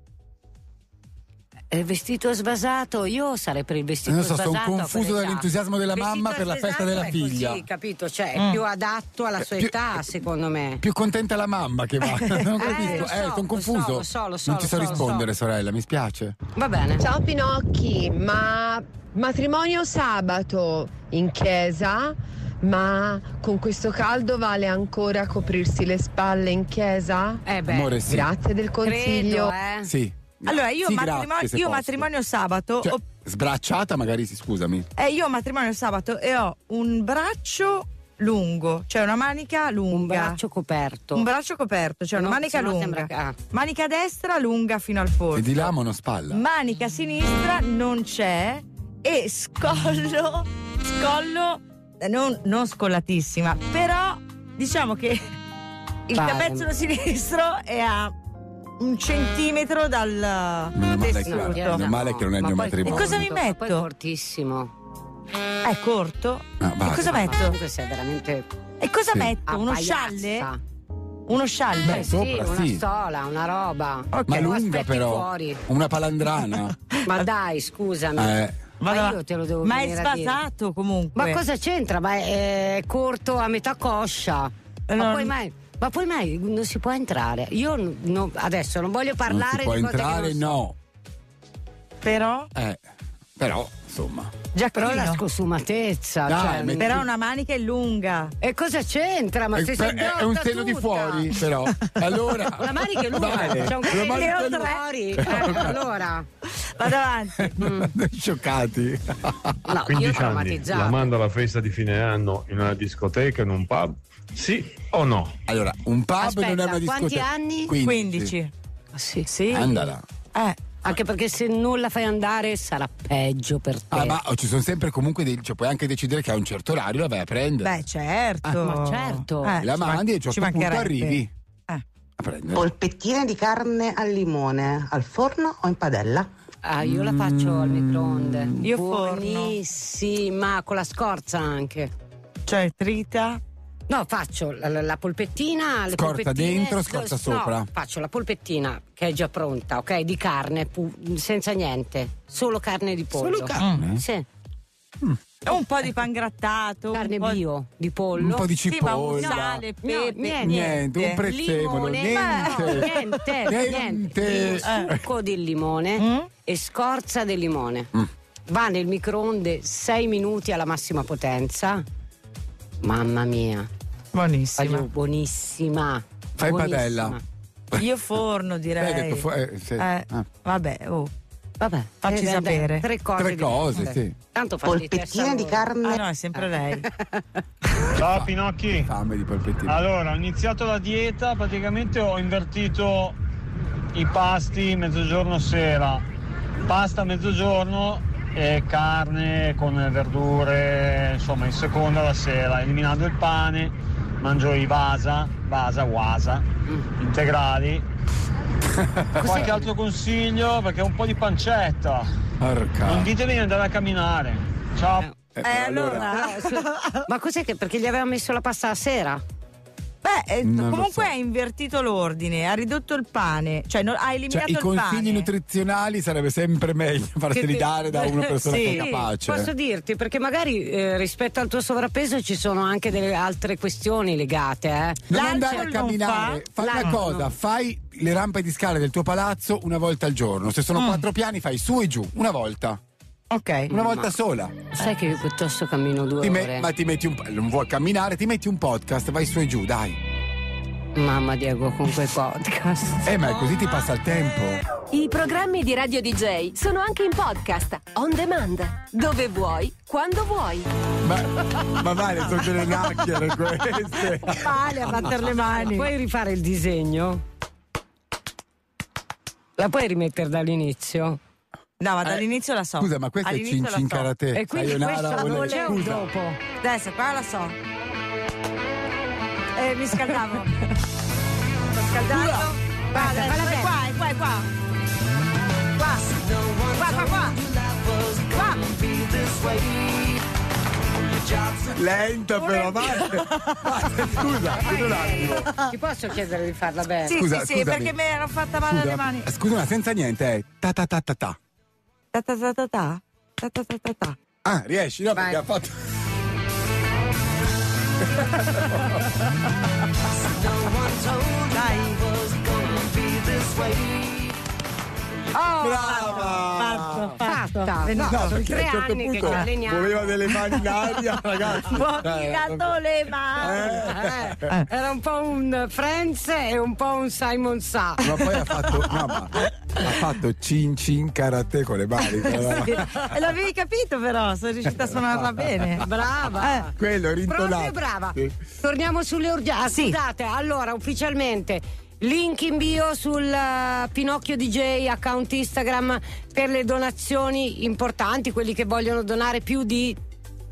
Il vestito svasato, io sarei per il vestito Non so, sono svasato. a confuso dall'entusiasmo della Vestito mamma per la festa della è figlia. Così, capito? Cioè, è Mm. più adatto alla sua Più- età, secondo me. Più contenta la mamma che va. Non Eh, so, Eh, sono confuso. so, lo so, lo so, non ti so rispondere, so. sorella, mi spiace. Va bene. Ciao Pinocchi, ma matrimonio sabato in chiesa, ma con questo caldo vale ancora coprirsi le spalle in chiesa? Eh beh, Amore, sì. Grazie del consiglio. credo, eh. Sì. Allora, io, Sì, matrimonio, grazie, io matrimonio sabato. Cioè, ho- sbracciata magari, sì, scusami. eh, io ho matrimonio sabato e ho un braccio lungo, cioè una manica lunga. Un braccio coperto. Un braccio coperto, cioè una No, manica se no lunga. sembra ah. Manica destra lunga fino al polso. E di là monospalla. Manica sinistra non c'è e scollo, scollo non, non scollatissima, però diciamo che il Dai. capezzolo sinistro è a un centimetro dal Meno male, che, meno male che non è il Ma mio poi- matrimonio. E cosa mi Ma poi metto? è cortissimo. È corto? Ah, vai. e cosa Ma metto? Comunque sei veramente E cosa Sì. metto? a Uno pagliazza. scialle? Uno scialle? Beh, sopra, sì, una sì. sola, una roba. Ok. Ma lunga aspetti però. fuori. Una palandrana. Ma dai, scusami. eh. Ma io te lo devo Ma è sbasato comunque. Ma cosa c'entra? Ma è, è corto a metà coscia. Ma Non- poi mai. Ma poi mai non si può entrare. Io n- non- adesso non voglio Non parlare si può di cose che entrare, non so. no. Però? Eh. Però, insomma. Però Giacchino. la scosumatezza. Dai, cioè, metti- Però una manica è lunga. E cosa c'entra? Ma È, se sei è- è un seno di fuori, però. Allora. La manica è lunga, Vale. c'è un La manica è lunga. fuori. Eh, allora. Vado avanti. Noi scioccati. No, 15 io anni, la mando alla festa di fine anno in una discoteca, in un pub? Sì o no? Allora, un pub Aspetta, non è una discoteca. quanti anni? 15. Ah, sì. Sì. Andala. Eh. Anche perché se non la fai andare sarà peggio per te. Ah, ma ci sono sempre comunque dei. Cioè, puoi anche decidere che a un certo orario la vai a prendere. Beh, certo. Ah, ma certo. Eh, la mandi e a un ci certo punto arrivi. Eh. A prendere. Polpettine di carne al limone, al forno o in padella? Ah, io la faccio al microonde. Io forno. Buonissima, con la scorza anche. Cioè, trita. No, faccio la, la- la polpettina, polpettine- dentro, scorza no, sopra. faccio la polpettina che è già pronta, ok? Di carne, pu- senza niente, solo carne di pollo. Solo carne? Mm. Sì. Un po' di pangrattato. Carne un po' bio di pollo. Un po' di Sì, ma un cipolla. sale, pepe, niente. Niente, un prezzemolo, Limone, niente. no, niente, Niente. niente. Succo del limone Mm? e scorza del limone. Mm. Va nel microonde 6 minuti alla massima potenza. Mamma mia, Buonissima. Voglio- buonissima. Fai buonissima. padella. Io forno, direi. Detto fu- eh, sì. Eh, Ah. Vabbè, oh. Vabbè, Facci eh, sapere. Tre cose. Tre cose, sì. Tanto fa di carne. Ah no, è sempre lei. Ciao Pinocchi. Fame di polpettine. Allora, ho iniziato la dieta, praticamente ho invertito i pasti mezzogiorno sera. Pasta mezzogiorno e carne con verdure, insomma, in seconda la sera, eliminando il pane, mangio i vasa, vasa, wasa, integrali. Qualche altro consiglio perché un po' di pancetta. Porca. Non ditemi di andare a camminare. Ciao. Eh, Eh, allora. No, su- Ma cos'è che perché gli aveva messo la pasta la sera? Beh, eh, Non comunque so. ha invertito l'ordine, ha ridotto il pane, cioè no- ha Cioè, eliminato i il consigli pane. nutrizionali sarebbe sempre meglio farseli Che- dare da una persona Sì. capace. Posso dirti, perché magari eh, rispetto al tuo sovrappeso ci sono anche delle altre questioni legate, eh. Non L'alcol andare a non camminare, fa? fai una cosa, fai le rampe di scale del tuo palazzo una volta al giorno. Se Mm. sono quattro piani, fai su e giù, una volta. Ok. Una volta sola. Sai che io piuttosto cammino due Ti me- ore. ma ti metti un non vuoi camminare, ti metti un podcast, vai su e giù, dai. Mamma Diego con quei podcast. Eh, ma così ti passa il tempo. I programmi di Radio DJ sono anche in podcast, on demand, dove vuoi, quando vuoi. Ma, ma vale, sono delle nacchere queste. Male a battere le mani. Puoi rifare il disegno? La puoi rimettere dall'inizio? No, ma Eh, dall'inizio la so. Scusa, ma questo è All'inizio Cin la Cin so. Karate. E quindi Sayonara, questo non c'è un scusa. dopo. Adesso qua la so. Eh, mi scaldavo. Sto scaldando. Falla è bene. qua, è qua, è qua. Qua. Qua, qua, qua. Qua. Lenta però, vai. Vai, Scusa, scusa un attimo. Ti posso chiedere di farla bene? Sì, Scusa, sì, sì, scusami. perché mi ero fatta male alle mani. Scusa, scusa, ma senza niente, eh. Ta ta ta ta ta. Ta ta ta ta ta. Ta ta ta ta ta. Ah, riesci, no? Vai. Perché ha fatto. Dai. Brava! Fatto, fatto. Fatta. Venuto. No, No, sono tre un certo anni che ci alleniamo. voleva delle mani in aria, ragazzi. Ho Eh, tirato le mani. Eh, era un po' un Friends e un po' un Simon Sa. Ma poi ha fatto, no, ma ha fatto cin cin karate con le mani. E l'avevi capito però, sono riuscita a suonarla bene. Brava. Quello rintonato. Proprio brava. Sì. Torniamo sulle urgenze. Sì. Scusate, allora ufficialmente link in bio sul eh, Pinocchio DJ account Instagram per le donazioni importanti, quelli che vogliono donare più di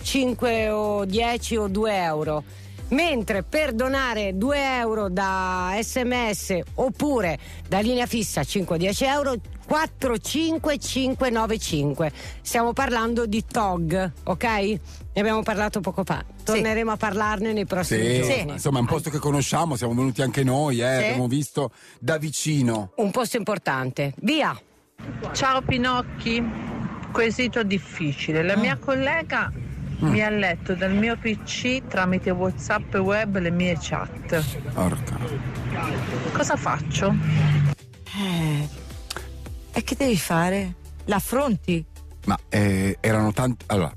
5 o 10 o 2 euro. Mentre per donare 2 euro da sms oppure da linea fissa 5 o 10 euro 45595 stiamo parlando di TOG ok? ne abbiamo parlato poco fa torneremo a parlarne nei prossimi Sì, giorni insomma è un posto che conosciamo, siamo venuti anche noi, eh, Sì. abbiamo visto da vicino. un posto importante via Ciao Pinocchi, quesito difficile. La mia collega Mm. mi ha letto dal mio PC tramite WhatsApp e web le mie chat. Porca. Cosa faccio? Eh, e che devi fare? L'affronti? Ma eh, erano tanti. Allora,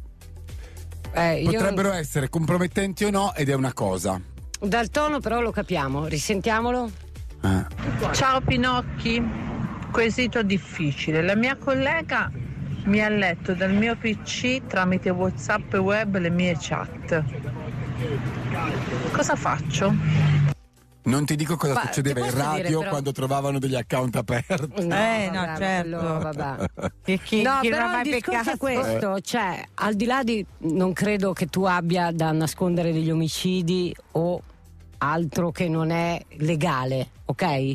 Eh, potrebbero essere compromettenti o no, ed è una cosa. dal tono però lo capiamo risentiamolo Eh. Ciao Pinocchi, quesito difficile. La mia collega mi ha letto dal mio PC tramite WhatsApp e web le mie chat. Cosa faccio? Non ti dico cosa Ma succedeva in posso dire, radio però- quando trovavano degli account aperti. Eh, no, vabbè, certo. vabbè. Che chi, no, chi però il discorso è questo, cioè, al di là di non credo che tu abbia da nascondere degli omicidi o altro che non è legale, ok?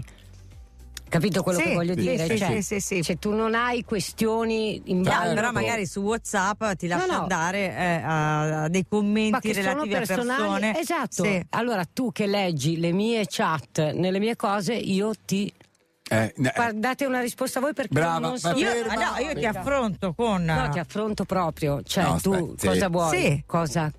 Capito quello Sì, che voglio sì, dire? sì, cioè, sì, sì, se tu non hai questioni in ballo, però magari su WhatsApp ti No, lascia no. andare eh, a, a dei ma commenti relativi a personali. persone. Esatto. Sì. Allora tu che leggi le mie chat nelle mie cose, io ti Eh, Guarda, date una risposta a voi perché Brava, non so Io, ah, no, io ti affronto con. No, ti affronto proprio. Cioè, No, tu aspetta, sì. cosa vuoi? Sì. Cosa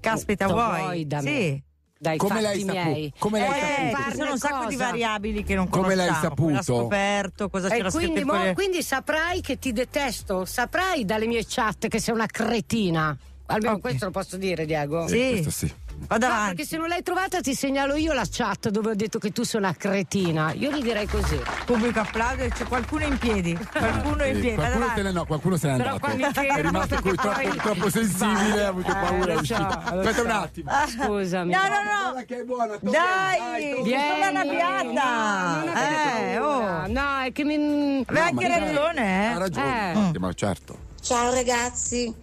Caspita, tu vuoi? da me? Dai Come fatti l'hai saputo? miei. Come l'hai Eh, saputo? ci sono un sacco di cosa? variabili che non Come l'hai conosciamo. saputo? Scoperto, cosa E c'era quindi, scritto mo- quelle- quindi saprai che ti detesto, saprai dalle mie chat che sei una cretina. Almeno Ok. questo lo posso dire, Diego. Sì. Questo sì. Vado No, avanti. perché se non l'hai trovata ti segnalo io la chat dove ho detto che tu sei una cretina. Io gli direi così. Pubblico applauso, c'è qualcuno in piedi. Qualcuno in Sì, piedi. Qualcuno, te ne, no, qualcuno se n'è Però andato. quando È rimasto qui troppo, poi- troppo sensibile, ha avuto Eh, paura. so, Aspetta un so. attimo. Scusami. No, no, no. Guarda che è buona, Toby. Dai, Toby. sono Vieni. arrabbiata. No, Eh, oh. No, è che mi. No, anche ragione, Ha eh. ragione, Eh. ma certo. Ciao ragazzi,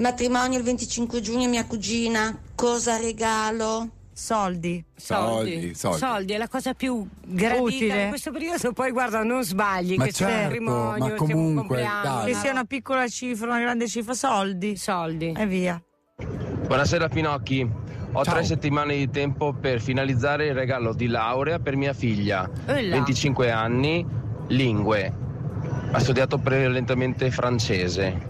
matrimonio il 25 giugno mia cugina, cosa regalo? Soldi. Soldi, soldi. Soldi è la cosa più gradita Utile. in questo periodo. Poi guarda, non sbagli. Ma che sia un certo, matrimonio, ma sia un comunque, compleanno, dai. Che sia una piccola cifra, una grande cifra, soldi. soldi. E via. Buonasera Pinocchi. Ho Ciao. tre settimane di tempo per finalizzare il regalo di laurea per mia figlia. Ella. 25 anni, lingue. Ha studiato prevalentemente francese.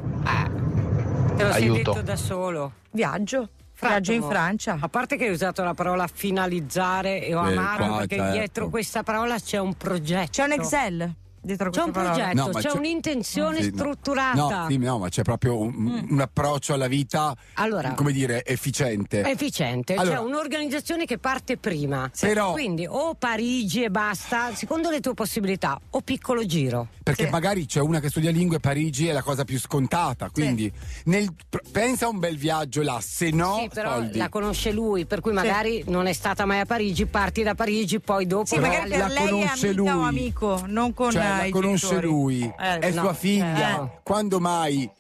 Te lo sei Aiuto. detto da solo. Viaggio. Fatto, Viaggio in. Francia. A parte che hai usato la parola finalizzare e ho Eh, amato qua, perché certo. dietro questa parola c'è un progetto. C'è un Excel dietro C'è un parole. progetto, No, c'è, c'è- un'intenzione Sì, strutturata. No, sì, no, ma c'è proprio un, un approccio alla vita, Allora- come dire, efficiente. Efficiente, Allora- c'è un'organizzazione che parte prima. Però- Quindi o Parigi e basta, secondo le tue possibilità, o piccolo giro. Perché Sì. magari c'è una che studia lingue, Parigi è la cosa più scontata. Quindi nel- pr- pensa a un bel viaggio là, se no sì, però soldi. la conosce lui, per cui magari non è stata mai a Parigi, parti da Parigi, poi dopo Sì, magari la per lei è conosce amica o lui. amico, non con cioè, la conosce genitori. lui, Eh, è no, sua figlia. eh. Quando mai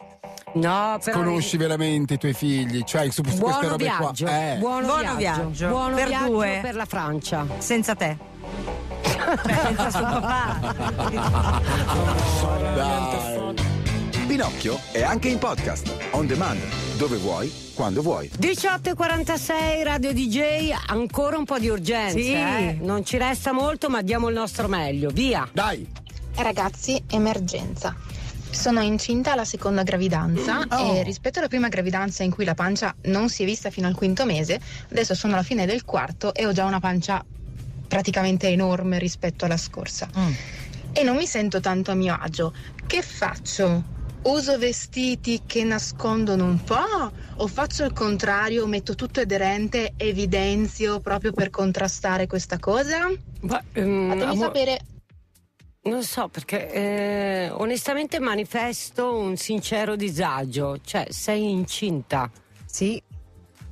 No, però conosci veramente i tuoi figli? Cioè, su, su queste buono robe viaggio, qua. Eh. buono, Buono viaggio, viaggio. buono Per viaggio due. per la Francia. Senza te. Cioè, senza suo papà. Dai. Pinocchio è anche in podcast, on demand, dove vuoi, quando vuoi. 18.46 Radio DJ, ancora un po' di urgenza. Sì. eh. Non ci resta molto, ma diamo il nostro meglio. Via. Dai. Ragazzi, emergenza. Sono incinta alla seconda gravidanza Oh. e rispetto alla prima gravidanza in cui la pancia non si è vista fino al quinto mese, adesso sono alla fine del quarto e ho già una pancia praticamente enorme rispetto alla scorsa. Mm. E non mi sento tanto a mio agio. Che faccio? Uso vestiti che nascondono un po' o faccio il contrario, metto tutto aderente, evidenzio proprio per contrastare questa cosa? Ma, ehm, Fatemi amor- sapere. Non so perché eh, onestamente manifesto un sincero disagio, cioè sei incinta. Sì.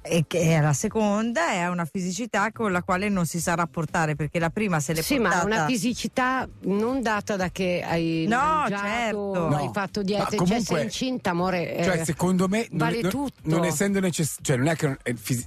E che è la seconda è una fisicità con la quale non si sa rapportare perché la prima se l'è Sì, portata ma una fisicità non data da che hai No, mangiato, certo. hai No, fatto ma diete, cioè sei incinta, amore. eh, Cioè, secondo me non, vale non- tutto. non essendo necessario, cioè, non è che non è, fisi-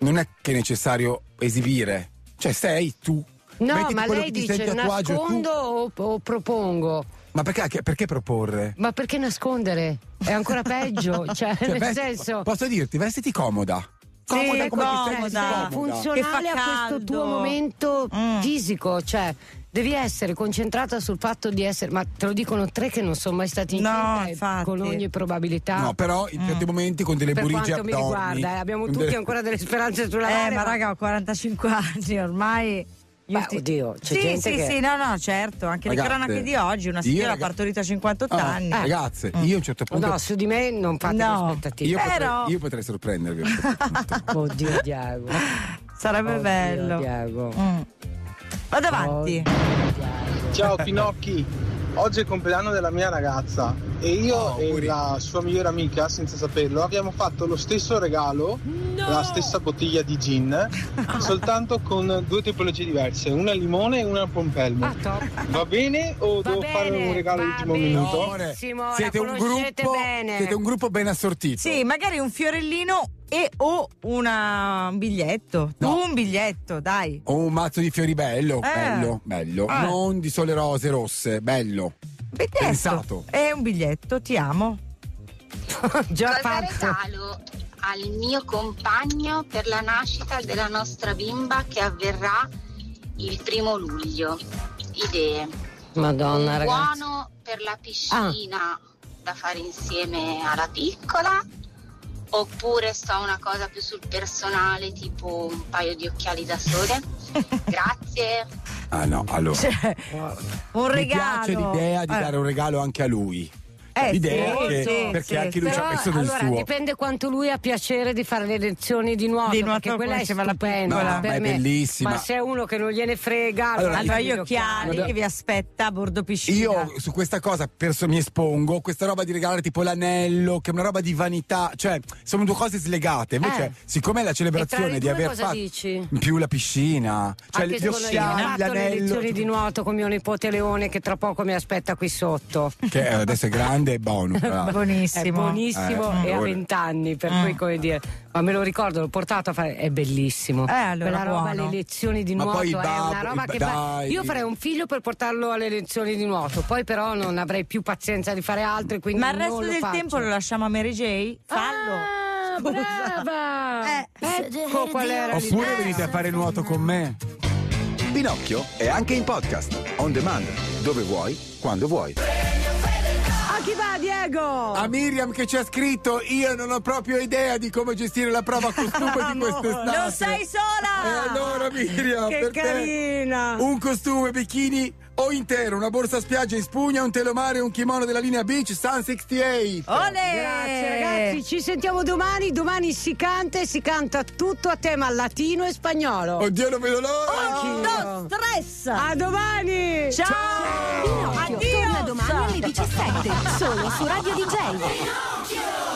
non è che è necessario esibire. Cioè, sei tu. No, Mettiti ma lei dice agio tu. nascondo o, o propongo. Ma perché, perché proporre? Ma perché nascondere? È ancora peggio, cioè, Cioè, nel vesti- senso. Posso dirti, vestiti comoda. Sì, Comoda come ti comoda. funzionale a questo tuo momento Mm. fisico, cioè devi essere concentrata sul fatto di essere, ma te lo dicono tre che non sono mai stati No, incinta e infatti. con ogni probabilità. No, però in certi momenti con delle per quanto mi riguarda, eh, abbiamo tutti delle- ancora delle speranze sulla Eh, ma raga, ho 45 anni ormai. Beh, oddio, c'è sì, gente sì, che- sì, no, no, certo, anche le Ragazze, cronache di oggi, una signora raga- partorita a 58 Ah, anni. Ragazze, io a un certo punto. No, su di me non fate No. aspettative. io, potrei, però- io potrei sorprendervi. certo. Oddio, Diago. Sarebbe Oddio, bello. Diago. Mm. Vado avanti. Ciao Pinocchi, oggi è il compleanno della mia ragazza e io e la sua migliore amica, senza saperlo, abbiamo fatto lo stesso regalo, la stessa bottiglia di gin, soltanto con due tipologie diverse, una al limone e una al pompelmo. Va bene o devo fare un regalo all'ultimo minuto? Siete un, gruppo, bene. siete un gruppo ben assortito. Sì, magari un fiorellino e o una, un biglietto. Tu un biglietto, dai. O un mazzo di fiori bello, Eh. bello, bello. Eh. Non di sole rose rosse, bello. Biglietto. Pensato. È un biglietto, ti amo. Già Cosa regalo al mio compagno per la nascita della nostra bimba che avverrà il primo luglio? Idee. Madonna, Un ragazzi. buono per la piscina da fare insieme alla piccola? Oppure sto una cosa più sul personale, tipo un paio di occhiali da sole? Grazie. Ah no, allora. Cioè, un Mi regalo. piace l'idea di Eh. dare un regalo anche a lui. Eh, l'idea sì, che, sì, perché sì. anche lui ci ha Però, messo del allora suo. dipende quanto lui ha piacere di fare le lezioni di nuoto, Di nuoto, perché quella è diceva la. No, per ma è bellissima. Ma se è uno che non gliene frega, Allora, Allora gli io occhiali. che vi aspetta a bordo piscina. Io su questa cosa perso, mi espongo, questa roba di regalare tipo l'anello, che è una roba di vanità, cioè sono due cose slegate. Invece, Eh. siccome è la celebrazione le di aver fatto dici? in più la piscina, cioè Anche ho occhiali, fatto le l'anello. lezioni di nuoto con mio nipote Leone che tra poco mi aspetta qui sotto. Che adesso è grande e buono. Buonissimo. È buonissimo Eh, e ha ora. 20 anni, per Mm. cui come dire, ma me lo ricordo, l'ho portato a fare, è bellissimo. Eh, allora, Quella roba, buono. le lezioni di Ma nuoto è una roba che fa- dai. Io farei un figlio per portarlo alle lezioni di nuoto, poi però non avrei più pazienza di fare altre, quindi Ma il non resto lo del faccio. tempo lo lasciamo a Mary J? Fallo. Ah, brava! Eh, ecco qual era Oppure l'idea. venite a fare nuoto con me. Pinocchio è anche in podcast, on demand, dove vuoi, quando vuoi. Diego? A Miriam che ci ha scritto, io non ho proprio idea di come gestire la prova costume di quest'estate. Non sei sola! E allora Miriam, Che per te, carina! un costume bikini o intero, una borsa spiaggia in spugna, un telomare, un kimono della linea Beach Sun 68. Ole! Grazie ragazzi, ci sentiamo domani. Domani si canta e si canta tutto a tema latino e spagnolo. Oddio, non vedo l'ora! No stress! A domani! Ciao! Pinocchio Addio! torna domani alle 17, solo su Radio DJ.